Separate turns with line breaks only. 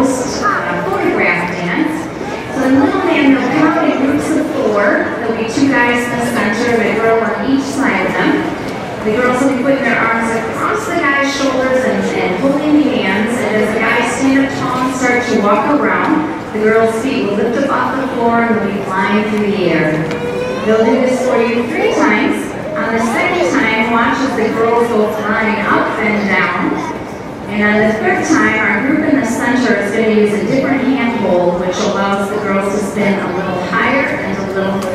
post photograph dance. So in Little Man, they'll come in groups of four. There'll be two guys in the center, and a girl on each side of them. The girls will be putting their arms across the guy's shoulders and, and holding hands. And as the guys stand up tall and start to walk around, the girls' feet will lift up off the floor and they'll be flying through the air. They'll do this for you three times. On the second time, watch as the girls go flying. And the third time, our group in the center is going to use a different hand hold, which allows the girls to spin a little higher and a little